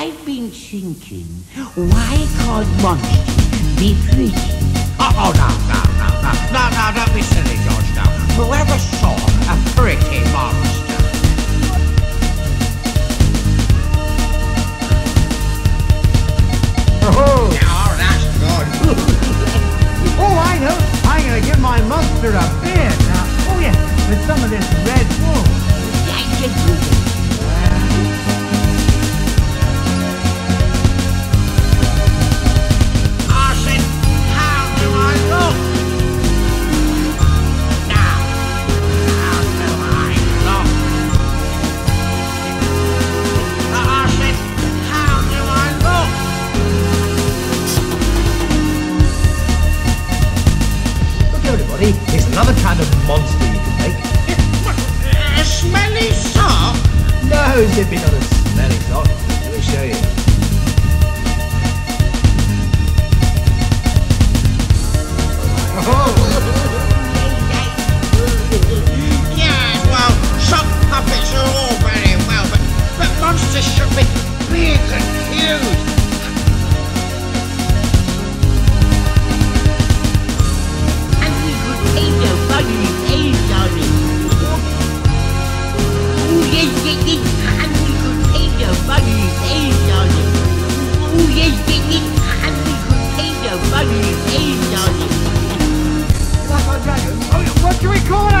I've been thinking, why can't monsters be pretty? Oh, oh, no, no, no, no, no, no, don't be silly, George, no. Whoever saw a pretty monster? Oh, Oh, that's good. oh, I know. I'm going to give my monster a beard now. Oh, yes, with some of this red here's kind of monster you can make. A smelly sock? No, Zippy, not a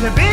to be